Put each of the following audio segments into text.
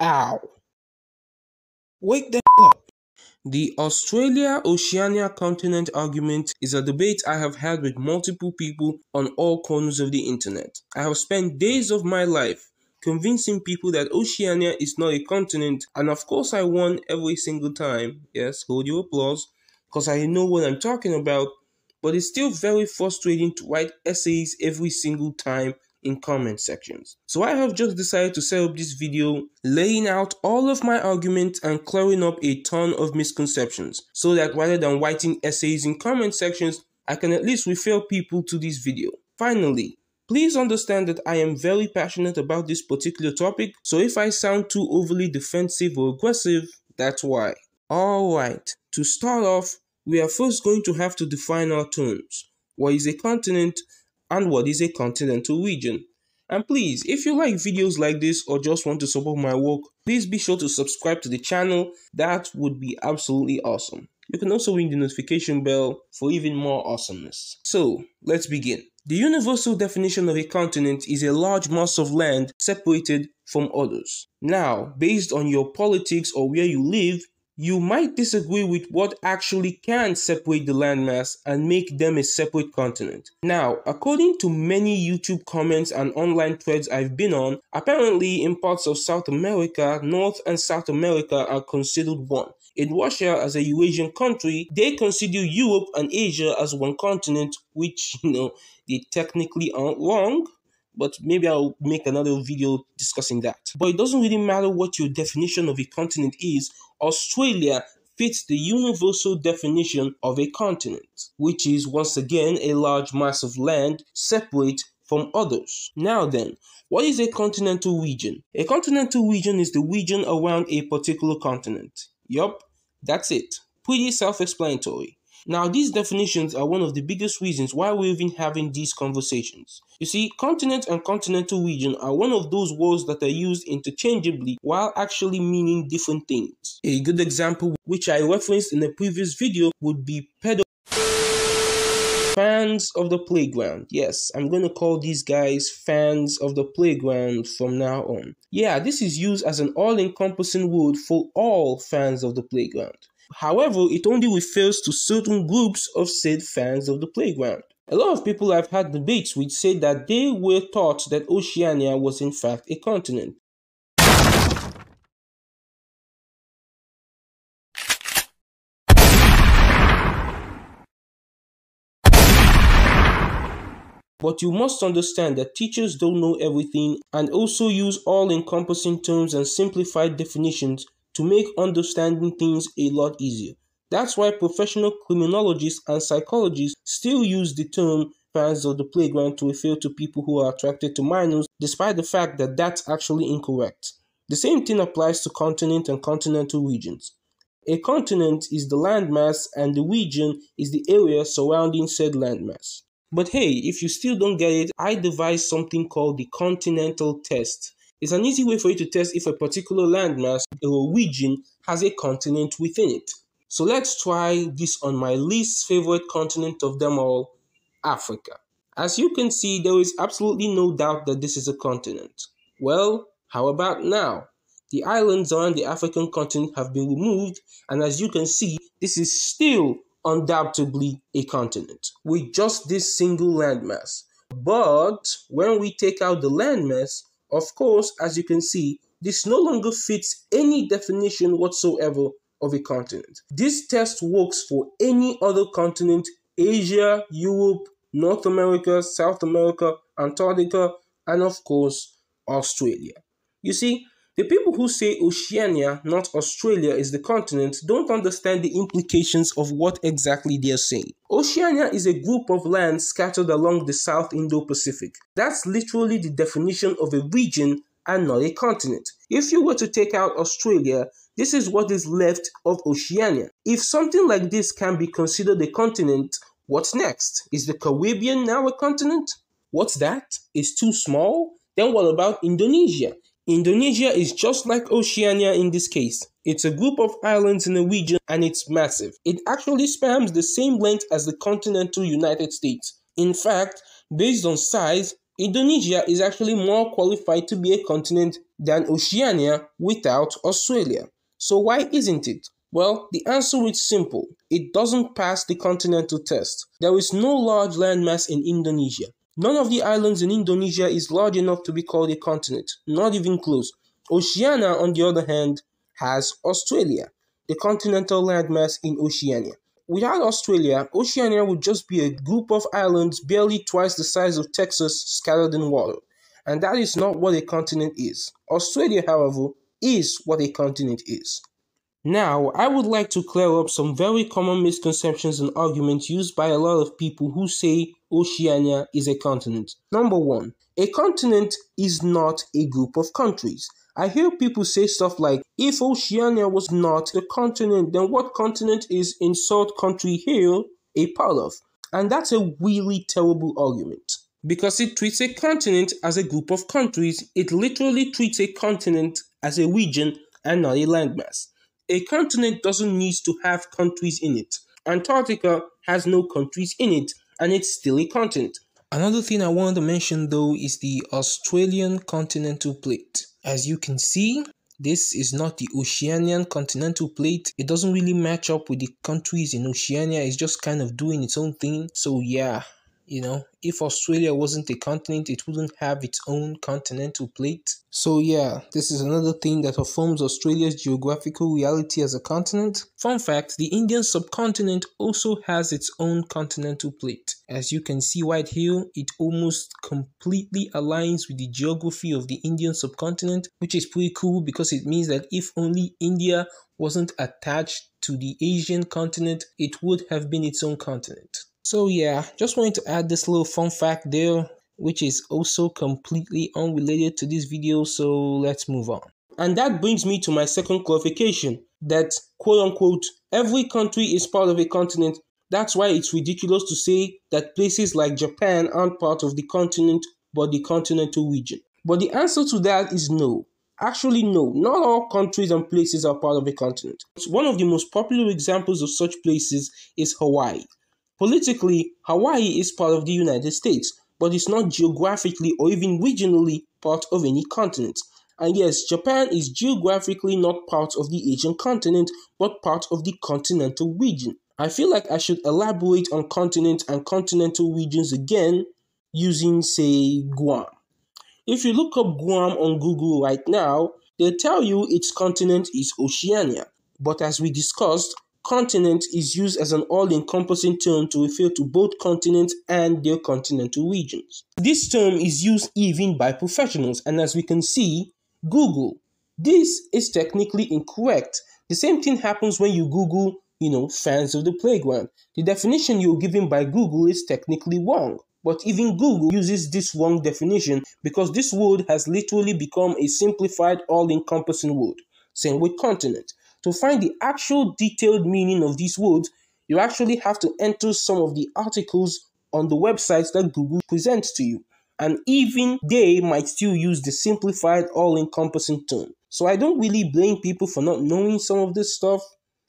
Ow. Wake the up. The Australia Oceania continent argument is a debate I have had with multiple people on all corners of the internet. I have spent days of my life convincing people that Oceania is not a continent, and of course, I won every single time. Yes, hold your applause, because I know what I'm talking about, but it's still very frustrating to write essays every single time in comment sections. So I have just decided to set up this video laying out all of my arguments and clearing up a ton of misconceptions so that rather than writing essays in comment sections, I can at least refer people to this video. Finally, please understand that I am very passionate about this particular topic, so if I sound too overly defensive or aggressive, that's why. Alright, to start off, we are first going to have to define our terms. What is a continent and what is a continental region. And please, if you like videos like this or just want to support my work, please be sure to subscribe to the channel. That would be absolutely awesome. You can also ring the notification bell for even more awesomeness. So, let's begin. The universal definition of a continent is a large mass of land separated from others. Now, based on your politics or where you live, you might disagree with what actually can separate the landmass and make them a separate continent. Now, according to many YouTube comments and online threads I've been on, apparently in parts of South America, North and South America are considered one. In Russia, as a Eurasian country, they consider Europe and Asia as one continent, which, you know, they technically aren't wrong, but maybe I'll make another video discussing that. But it doesn't really matter what your definition of a continent is, Australia fits the universal definition of a continent, which is once again a large mass of land separate from others. Now then, what is a continental region? A continental region is the region around a particular continent. Yup, that's it. Pretty self explanatory. Now, these definitions are one of the biggest reasons why we're even having these conversations. You see, continent and continental region are one of those words that are used interchangeably while actually meaning different things. A good example, which I referenced in a previous video, would be pedo fans of the playground. Yes, I'm going to call these guys fans of the playground from now on. Yeah, this is used as an all encompassing word for all fans of the playground. However, it only refers to certain groups of said fans of the playground. A lot of people I've had debates with say that they were taught that Oceania was in fact a continent. But you must understand that teachers don't know everything and also use all encompassing terms and simplified definitions to make understanding things a lot easier. That's why professional criminologists and psychologists still use the term fans of the playground to refer to people who are attracted to minors, despite the fact that that's actually incorrect. The same thing applies to continent and continental regions. A continent is the landmass and the region is the area surrounding said landmass. But hey, if you still don't get it, I devised something called the continental test. It's an easy way for you to test if a particular landmass or region has a continent within it. So let's try this on my least favorite continent of them all, Africa. As you can see, there is absolutely no doubt that this is a continent. Well, how about now? The islands on the African continent have been removed, and as you can see, this is still undoubtedly a continent with just this single landmass. But when we take out the landmass, of course, as you can see, this no longer fits any definition whatsoever of a continent. This test works for any other continent Asia, Europe, North America, South America, Antarctica, and of course, Australia. You see, the people who say Oceania, not Australia, is the continent don't understand the implications of what exactly they're saying. Oceania is a group of lands scattered along the South Indo-Pacific. That's literally the definition of a region and not a continent. If you were to take out Australia, this is what is left of Oceania. If something like this can be considered a continent, what's next? Is the Caribbean now a continent? What's that? Is too small? Then what about Indonesia? Indonesia is just like Oceania in this case. It's a group of islands in a region and it's massive. It actually spans the same length as the continental United States. In fact, based on size, Indonesia is actually more qualified to be a continent than Oceania without Australia. So why isn't it? Well, the answer is simple. It doesn't pass the continental test. There is no large landmass in Indonesia. None of the islands in Indonesia is large enough to be called a continent, not even close. Oceania, on the other hand, has Australia, the continental landmass in Oceania. Without Australia, Oceania would just be a group of islands barely twice the size of Texas scattered in water. And that is not what a continent is. Australia, however, is what a continent is. Now, I would like to clear up some very common misconceptions and arguments used by a lot of people who say Oceania is a continent. Number one, a continent is not a group of countries. I hear people say stuff like, if Oceania was not a continent, then what continent is Insult Country here a part of? And that's a really terrible argument. Because it treats a continent as a group of countries, it literally treats a continent as a region and not a landmass. A continent doesn't need to have countries in it. Antarctica has no countries in it, and it's still a continent. Another thing I wanted to mention though is the Australian continental plate. As you can see, this is not the Oceanian continental plate. It doesn't really match up with the countries in Oceania. It's just kind of doing its own thing. So yeah, you know, if Australia wasn't a continent, it wouldn't have its own continental plate. So, yeah, this is another thing that affirms Australia's geographical reality as a continent. Fun fact the Indian subcontinent also has its own continental plate. As you can see right here, it almost completely aligns with the geography of the Indian subcontinent, which is pretty cool because it means that if only India wasn't attached to the Asian continent, it would have been its own continent. So yeah, just wanted to add this little fun fact there, which is also completely unrelated to this video, so let's move on. And that brings me to my second clarification, that quote unquote, every country is part of a continent. That's why it's ridiculous to say that places like Japan aren't part of the continent, but the continental region. But the answer to that is no. Actually, no, not all countries and places are part of a continent. One of the most popular examples of such places is Hawaii. Politically, Hawaii is part of the United States, but it's not geographically or even regionally part of any continent. And yes, Japan is geographically not part of the Asian continent, but part of the continental region. I feel like I should elaborate on continent and continental regions again using, say, Guam. If you look up Guam on Google right now, they'll tell you its continent is Oceania. But as we discussed, Continent is used as an all-encompassing term to refer to both continents and their continental regions. This term is used even by professionals and as we can see, Google. This is technically incorrect. The same thing happens when you Google, you know, fans of the playground. The definition you're given by Google is technically wrong. But even Google uses this wrong definition because this word has literally become a simplified all-encompassing word. Same with continent. To find the actual detailed meaning of these words, you actually have to enter some of the articles on the websites that Google presents to you. And even they might still use the simplified all encompassing term. So I don't really blame people for not knowing some of this stuff.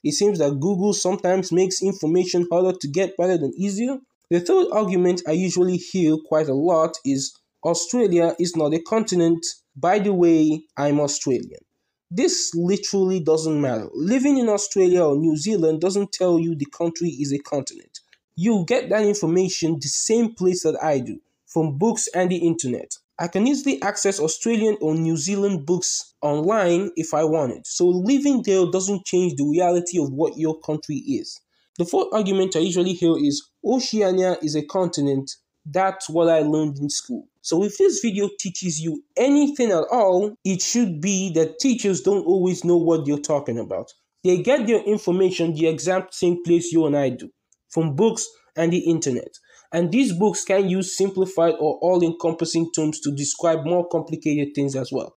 It seems that Google sometimes makes information harder to get rather than easier. The third argument I usually hear quite a lot is Australia is not a continent. By the way, I'm Australian. This literally doesn't matter. Living in Australia or New Zealand doesn't tell you the country is a continent. You get that information the same place that I do, from books and the internet. I can easily access Australian or New Zealand books online if I wanted. So living there doesn't change the reality of what your country is. The fourth argument I usually hear is Oceania is a continent. That's what I learned in school. So if this video teaches you anything at all, it should be that teachers don't always know what they're talking about. They get their information the exact same place you and I do, from books and the internet. And these books can use simplified or all-encompassing terms to describe more complicated things as well.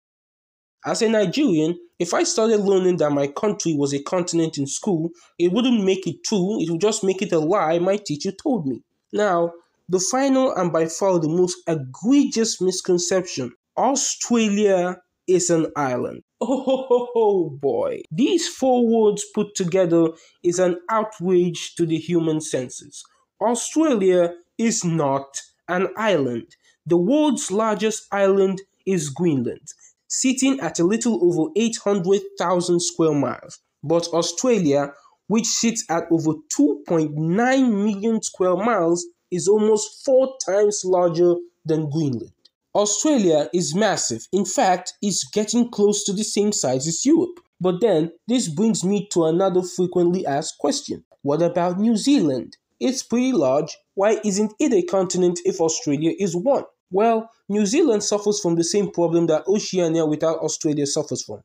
As a Nigerian, if I started learning that my country was a continent in school, it wouldn't make it true, it would just make it a lie my teacher told me. Now, the final and by far the most egregious misconception Australia is an island. Oh boy. These four words put together is an outrage to the human senses. Australia is not an island. The world's largest island is Greenland, sitting at a little over 800,000 square miles. But Australia, which sits at over 2.9 million square miles, is almost four times larger than Greenland. Australia is massive. In fact, it's getting close to the same size as Europe. But then, this brings me to another frequently asked question. What about New Zealand? It's pretty large. Why isn't it a continent if Australia is one? Well, New Zealand suffers from the same problem that Oceania without Australia suffers from.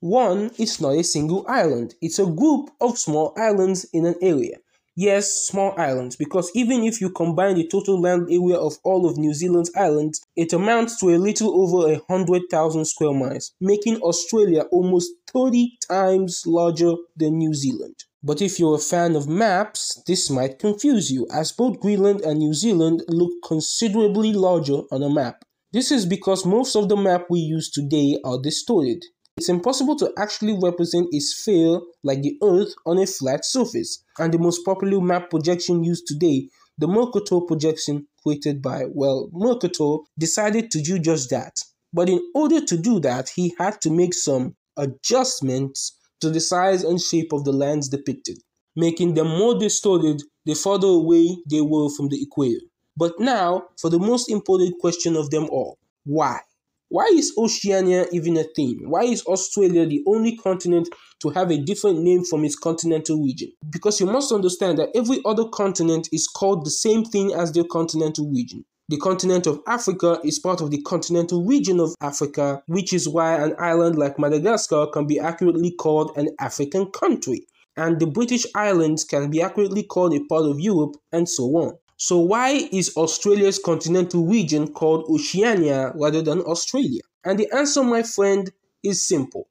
One, it's not a single island, it's a group of small islands in an area. Yes, small islands, because even if you combine the total land area of all of New Zealand's islands, it amounts to a little over a hundred thousand square miles, making Australia almost 30 times larger than New Zealand. But if you're a fan of maps, this might confuse you, as both Greenland and New Zealand look considerably larger on a map. This is because most of the map we use today are distorted. It's impossible to actually represent a sphere like the Earth on a flat surface, and the most popular map projection used today, the Mercator projection created by, well, Mercator, decided to do just that. But in order to do that, he had to make some adjustments to the size and shape of the lands depicted, making them more distorted the further away they were from the equator. But now, for the most important question of them all why? Why is Oceania even a thing? Why is Australia the only continent to have a different name from its continental region? Because you must understand that every other continent is called the same thing as their continental region. The continent of Africa is part of the continental region of Africa, which is why an island like Madagascar can be accurately called an African country, and the British Islands can be accurately called a part of Europe, and so on. So why is Australia's continental region called Oceania rather than Australia? And the answer, my friend, is simple.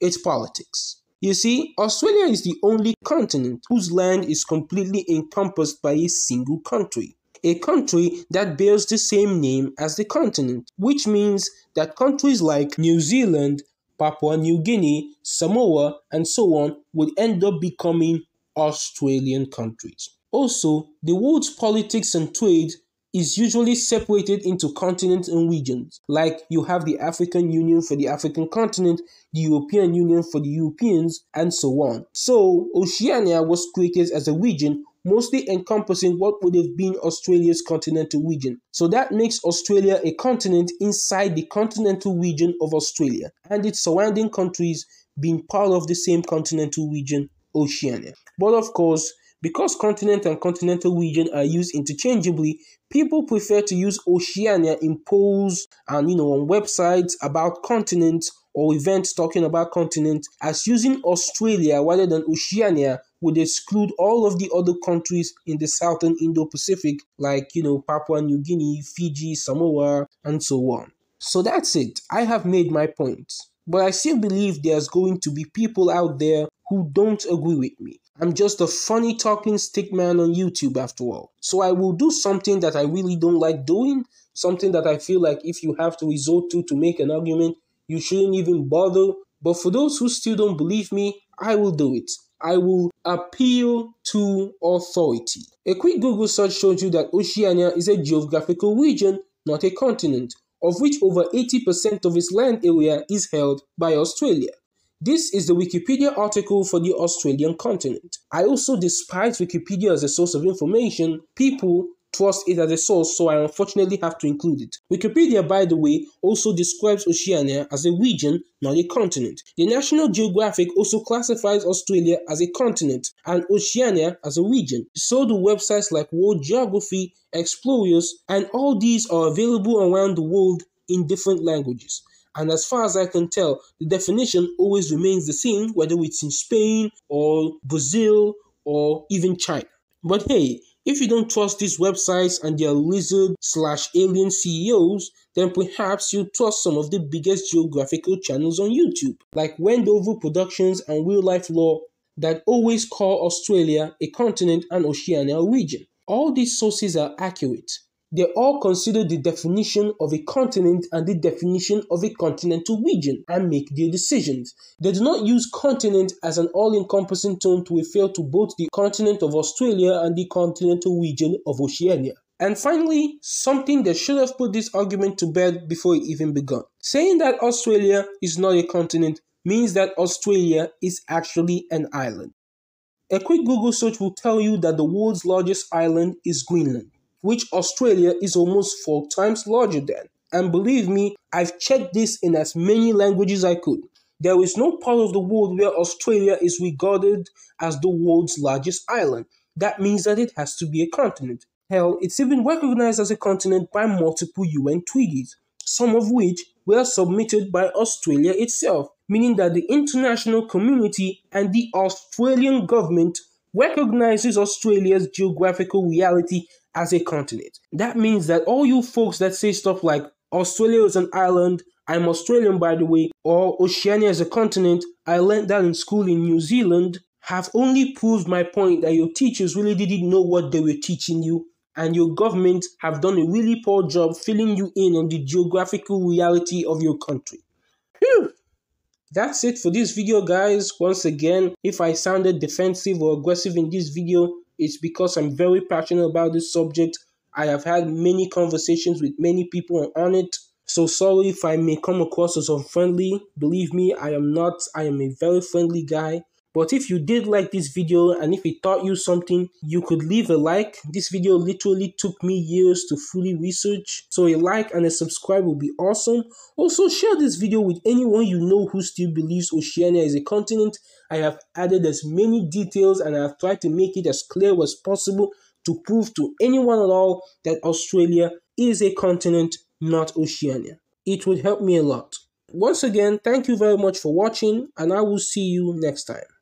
It's politics. You see, Australia is the only continent whose land is completely encompassed by a single country. A country that bears the same name as the continent, which means that countries like New Zealand, Papua New Guinea, Samoa, and so on would end up becoming Australian countries. Also, the world's politics and trade is usually separated into continents and regions, like you have the African Union for the African continent, the European Union for the Europeans, and so on. So, Oceania was created as a region mostly encompassing what would have been Australia's continental region. So that makes Australia a continent inside the continental region of Australia, and its surrounding countries being part of the same continental region, Oceania. But of course, because continent and continental region are used interchangeably, people prefer to use Oceania in polls and you know on websites about continents or events talking about continents as using Australia rather than Oceania would exclude all of the other countries in the southern Indo-Pacific like you know Papua New Guinea, Fiji, Samoa and so on. So that's it. I have made my point. But I still believe there's going to be people out there who don't agree with me. I'm just a funny talking stick man on YouTube after all. So I will do something that I really don't like doing, something that I feel like if you have to resort to to make an argument, you shouldn't even bother. But for those who still don't believe me, I will do it. I will appeal to authority. A quick Google search shows you that Oceania is a geographical region, not a continent, of which over 80% of its land area is held by Australia. This is the Wikipedia article for the Australian continent. I also despise Wikipedia as a source of information. People trust it as a source, so I unfortunately have to include it. Wikipedia, by the way, also describes Oceania as a region, not a continent. The National Geographic also classifies Australia as a continent and Oceania as a region. So do websites like World Geography, Explorers, and all these are available around the world in different languages. And as far as I can tell, the definition always remains the same, whether it's in Spain or Brazil or even China. But hey, if you don't trust these websites and their lizard slash alien CEOs, then perhaps you trust some of the biggest geographical channels on YouTube, like Wendover Productions and RealLifeLore, that always call Australia a continent and Oceania a region. All these sources are accurate, they all consider the definition of a continent and the definition of a continental region and make their decisions. They do not use continent as an all encompassing term to refer to both the continent of Australia and the continental region of Oceania. And finally, something that should have put this argument to bed before it even begun. Saying that Australia is not a continent means that Australia is actually an island. A quick Google search will tell you that the world's largest island is Greenland, which Australia is almost four times larger than. And believe me, I've checked this in as many languages I could. There is no part of the world where Australia is regarded as the world's largest island. That means that it has to be a continent. Hell, it's even recognized as a continent by multiple UN treaties, some of which were submitted by Australia itself, meaning that the international community and the Australian government recognizes Australia's geographical reality as a continent. That means that all you folks that say stuff like Australia is an island, I'm Australian by the way, or Oceania is a continent, I learned that in school in New Zealand, have only proved my point that your teachers really didn't know what they were teaching you and your government have done a really poor job filling you in on the geographical reality of your country. That's it for this video guys. Once again, if I sounded defensive or aggressive in this video, it's because I'm very passionate about this subject. I have had many conversations with many people on it. So sorry if I may come across as unfriendly. Believe me, I am not. I am a very friendly guy. But if you did like this video and if it taught you something, you could leave a like. This video literally took me years to fully research. So a like and a subscribe would be awesome. Also share this video with anyone you know who still believes Oceania is a continent. I have added as many details and I have tried to make it as clear as possible to prove to anyone at all that Australia is a continent, not Oceania. It would help me a lot. Once again, thank you very much for watching and I will see you next time.